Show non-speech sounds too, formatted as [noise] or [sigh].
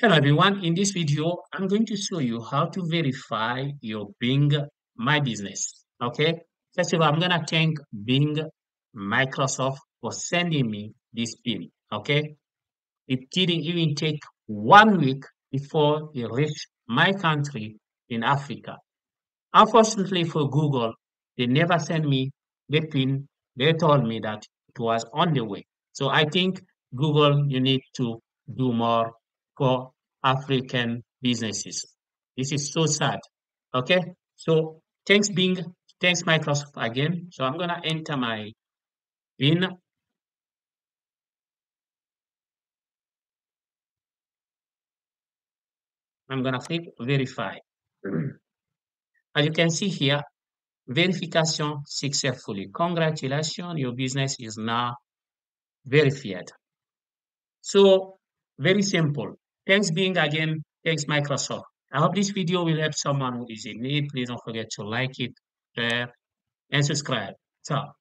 Hello everyone, in this video, I'm going to show you how to verify your Bing My Business. Okay, first of all, I'm gonna thank Bing Microsoft for sending me this pin. Okay, it didn't even take one week before it reached my country in Africa. Unfortunately for Google, they never sent me the pin. They told me that it was on the way. So I think Google, you need to do more for African businesses. This is so sad. Okay, so thanks Bing, thanks Microsoft again. So I'm gonna enter my PIN. I'm gonna click verify. [clears throat] As you can see here, verification successfully. Congratulations, your business is now verified. So very simple. Thanks Bing again. Thanks Microsoft. I hope this video will help someone who is in need. Please don't forget to like it, share, and subscribe. Ciao.